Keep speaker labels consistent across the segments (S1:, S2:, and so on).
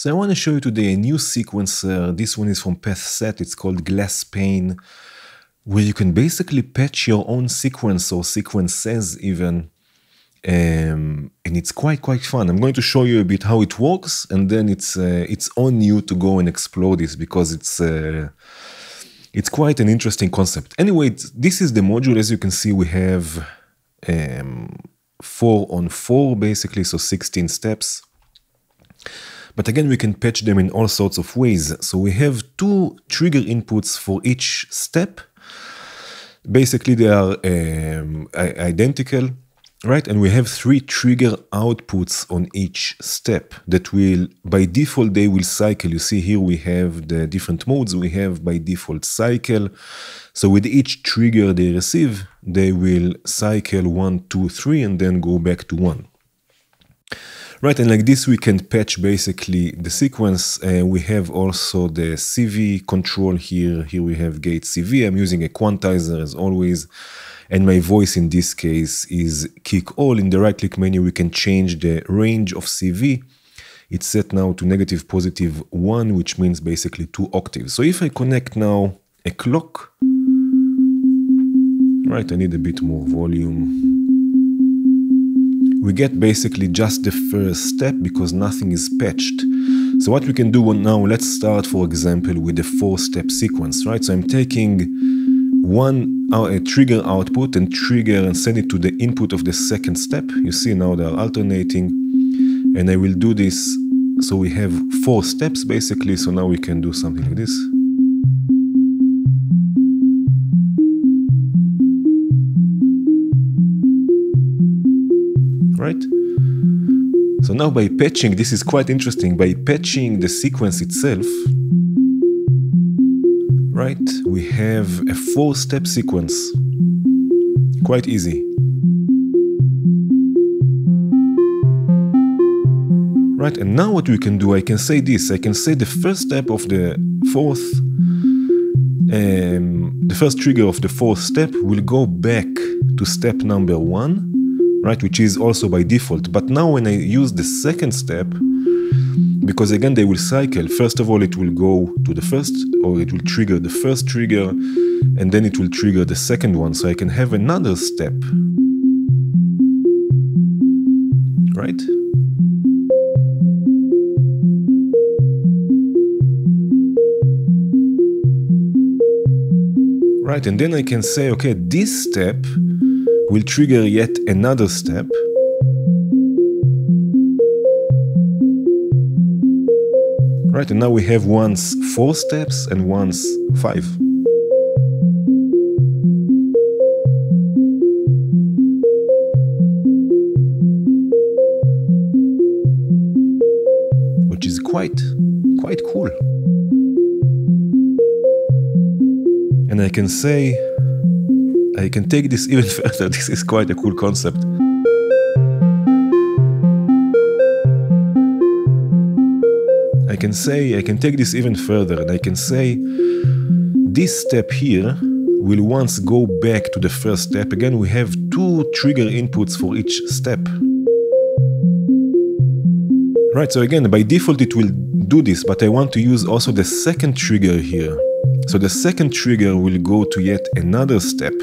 S1: So I want to show you today a new sequencer. This one is from PathSet. It's called GlassPane, where you can basically patch your own sequence or sequences even. Um, and it's quite quite fun. I'm going to show you a bit how it works, and then it's uh, it's on you to go and explore this because it's uh, it's quite an interesting concept. Anyway, this is the module. As you can see, we have um, four on four basically, so 16 steps. But again, we can patch them in all sorts of ways. So we have two trigger inputs for each step. Basically, they are um, identical, right? And we have three trigger outputs on each step that will, by default, they will cycle. You see here we have the different modes. We have by default cycle. So with each trigger they receive, they will cycle one, two, three, and then go back to one. Right, and like this we can patch basically the sequence. Uh, we have also the CV control here. Here we have gate CV. I'm using a quantizer as always. And my voice in this case is Kickall. In the right click menu, we can change the range of CV. It's set now to negative positive one, which means basically two octaves. So if I connect now a clock, right, I need a bit more volume we get basically just the first step because nothing is patched. So what we can do now, let's start for example with the four step sequence, right? So I'm taking one uh, trigger output and trigger and send it to the input of the second step. You see now they are alternating and I will do this. So we have four steps basically. So now we can do something like this. Right? So now by patching, this is quite interesting, by patching the sequence itself, right, we have a four-step sequence. Quite easy. Right, and now what we can do, I can say this, I can say the first step of the fourth, um, the first trigger of the fourth step will go back to step number one, right? Which is also by default. But now when I use the second step, because again they will cycle, first of all it will go to the first, or it will trigger the first trigger, and then it will trigger the second one, so I can have another step. Right? Right, and then I can say, okay, this step will trigger yet another step. Right, and now we have once four steps and once five. Which is quite, quite cool. And I can say I can take this even further. This is quite a cool concept. I can say, I can take this even further and I can say this step here will once go back to the first step. Again, we have two trigger inputs for each step. Right, so again, by default it will do this, but I want to use also the second trigger here. So the second trigger will go to yet another step.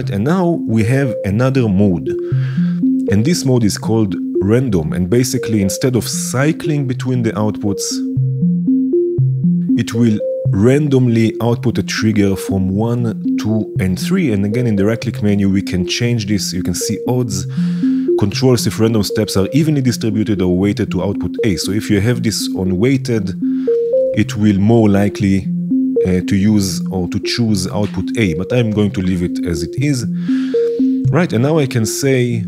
S1: Right, and now we have another mode. And this mode is called random. And basically, instead of cycling between the outputs, it will randomly output a trigger from 1, 2, and 3. And again, in the right click menu, we can change this. You can see odds controls if random steps are evenly distributed or weighted to output A. So if you have this on weighted, it will more likely uh, to use or to choose output A, but I'm going to leave it as it is. Right, and now I can say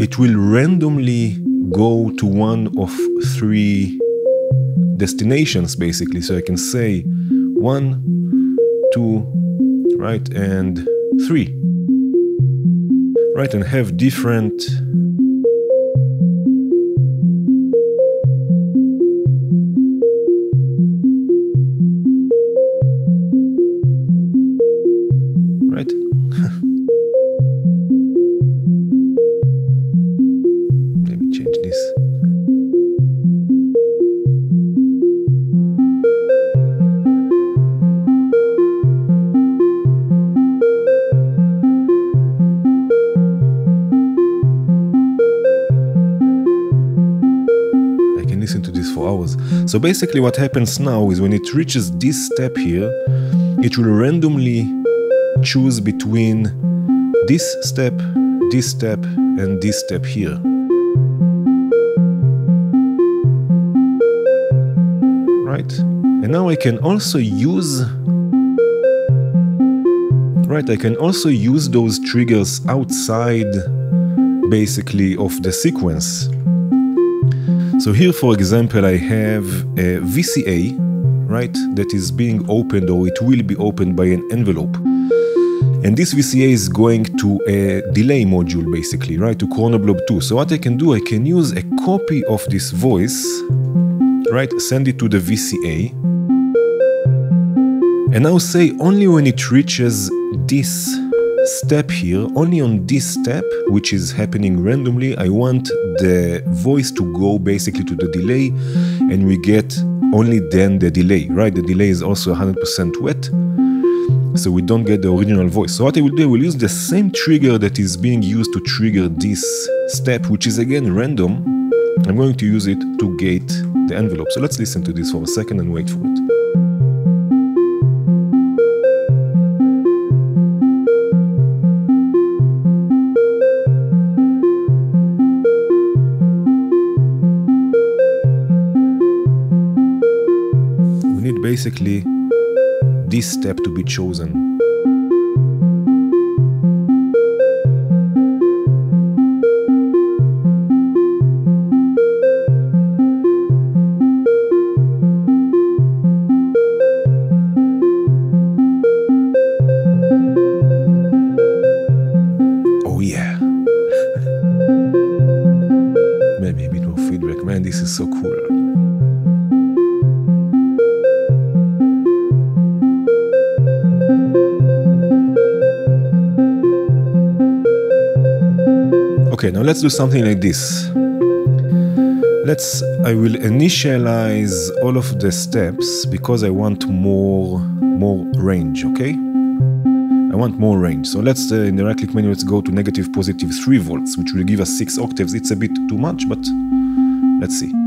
S1: it will randomly go to one of three destinations basically. So I can say one, two, right, and three. Right, and have different hours. So basically what happens now is when it reaches this step here, it will randomly choose between this step, this step, and this step here. Right? And now I can also use right I can also use those triggers outside basically of the sequence so here for example I have a VCA right that is being opened or it will be opened by an envelope and this VCA is going to a delay module basically, right, to corner Chronoblob 2. So what I can do, I can use a copy of this voice, right, send it to the VCA, and now say only when it reaches this step here, only on this step, which is happening randomly, I want the voice to go basically to the delay, and we get only then the delay, right? The delay is also 100% wet so we don't get the original voice. So what I will do, I will use the same trigger that is being used to trigger this step, which is again random. I'm going to use it to gate the envelope. So let's listen to this for a second and wait for it. Basically this step to be chosen. Oh yeah. Maybe a bit more feedback. Man, this is so cool. Okay, now let's do something like this. Let's, I will initialize all of the steps because I want more, more range, okay? I want more range. So let's, uh, in the right click menu, let's go to negative positive 3 volts, which will give us 6 octaves. It's a bit too much, but let's see.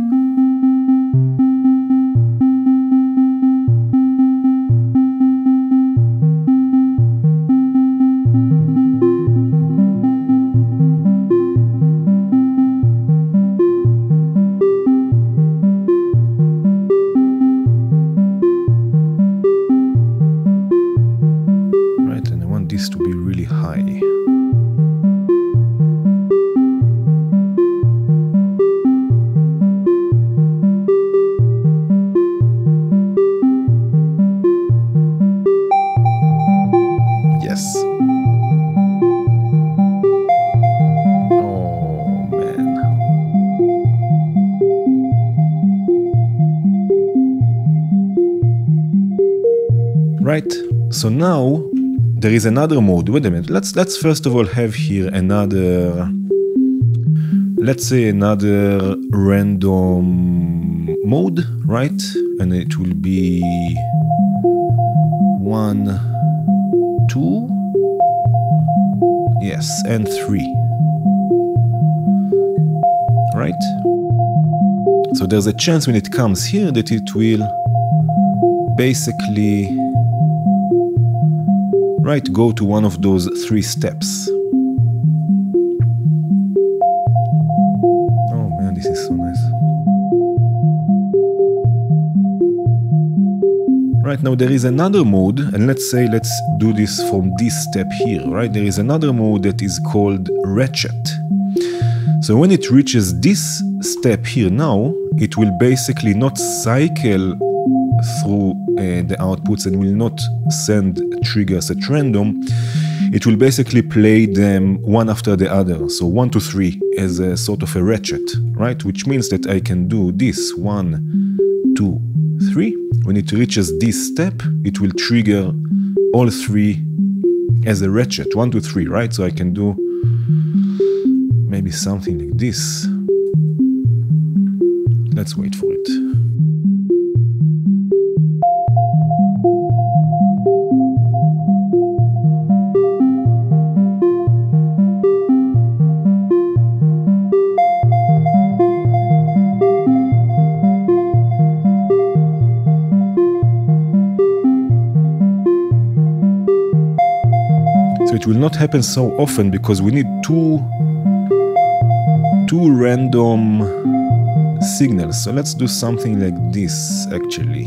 S1: So now there is another mode. Wait a minute. Let's let's first of all have here another let's say another random mode, right? And it will be one, two, yes, and three. Right? So there's a chance when it comes here that it will basically right go to one of those three steps. Oh man, this is so nice. Right now there is another mode, and let's say let's do this from this step here, right? There is another mode that is called ratchet. So when it reaches this step here now, it will basically not cycle through Uh, the outputs and will not send triggers at random. It will basically play them one after the other, so one to three as a sort of a ratchet, right? Which means that I can do this one, two, three. When it reaches this step, it will trigger all three as a ratchet, one, two, three, right? So I can do maybe something like this. Let's wait for it. will not happen so often because we need two two random signals. So let's do something like this actually.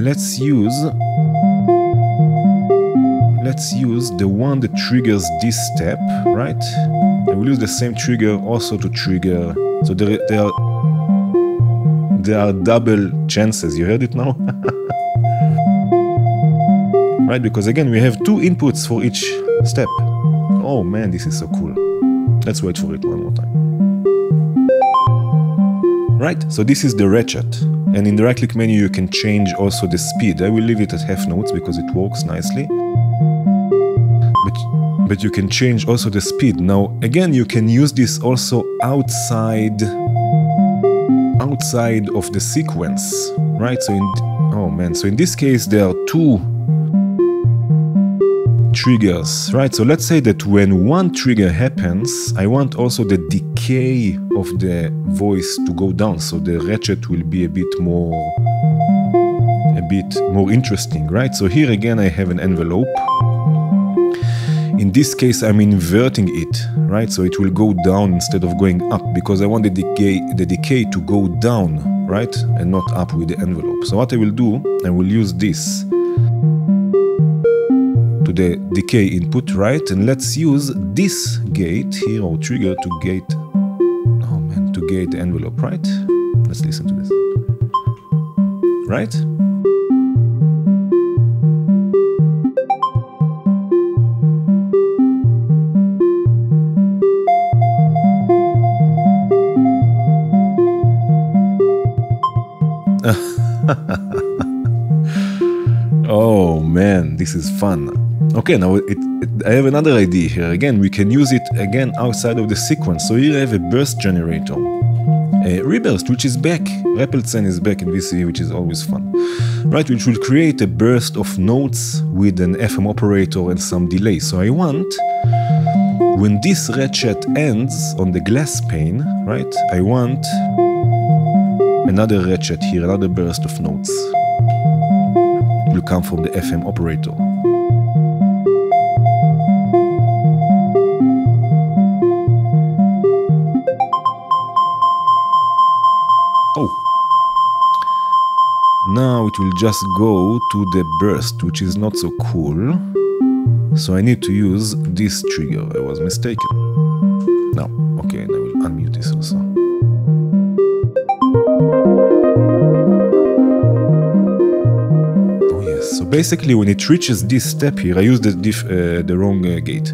S1: Let's use let's use the one that triggers this step, right? I will use the same trigger also to trigger. So there, there are there are double chances. You heard it now? right? Because again, we have two inputs for each step. Oh man, this is so cool. Let's wait for it one more time. Right, so this is the ratchet. And in the right click menu, you can change also the speed. I will leave it at half notes because it works nicely. But, but you can change also the speed. Now, again, you can use this also outside outside of the sequence, right? So in, oh man, so in this case, there are two triggers, right? So let's say that when one trigger happens, I want also the decay of the voice to go down. So the ratchet will be a bit more, a bit more interesting, right? So here again, I have an envelope. In this case, I'm inverting it, right? So it will go down instead of going up because I want the decay, the decay to go down, right? And not up with the envelope. So what I will do, I will use this to the decay input, right? And let's use this gate here or trigger to gate, oh man, to gate envelope, right? Let's listen to this. Right? oh man, this is fun. Okay, now it, it, I have another idea here. Again, we can use it again outside of the sequence. So here I have a burst generator. A reburst, which is back. Rappelzahn is back in VCE, which is always fun. Right, which will create a burst of notes with an FM operator and some delay. So I want, when this ratchet ends on the glass pane, right, I want another ratchet here, another burst of notes. Will come from the FM operator. Oh. Now it will just go to the burst, which is not so cool. So I need to use this trigger. I was mistaken. Now, okay, and I will unmute this also. Oh yes. So basically, when it reaches this step here, I use the diff, uh, the wrong uh, gate.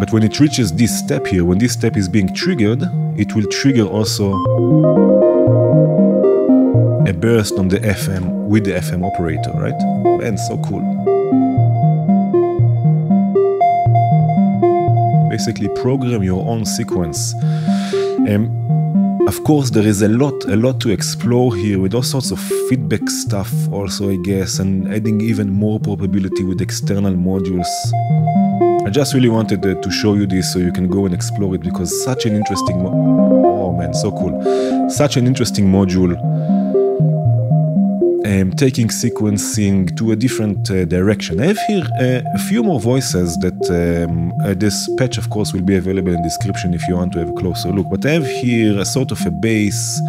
S1: But when it reaches this step here, when this step is being triggered, it will trigger also a burst on the FM with the FM operator, right? And so cool. Basically, program your own sequence. Um, of course, there is a lot, a lot to explore here with all sorts of feedback stuff, also, I guess, and adding even more probability with external modules. I just really wanted uh, to show you this so you can go and explore it because such an interesting, oh man, so cool, such an interesting module. Um, taking sequencing to a different uh, direction. I have here uh, a few more voices that um, uh, this patch, of course, will be available in description if you want to have a closer look. But I have here a sort of a bass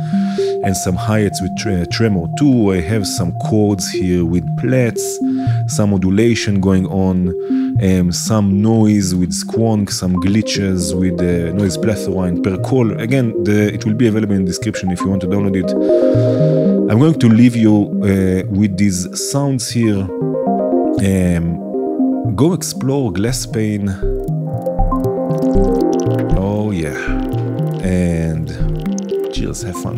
S1: and some hi-hats with tre Trummor 2. I have some chords here with plaits, some modulation going on, um, some noise with squonk, some glitches with uh, noise plethora and Percall. Again, the, it will be available in the description if you want to download it. I'm going to leave you uh, with these sounds here. Um, go explore glass pane. Oh yeah. And cheers, have fun.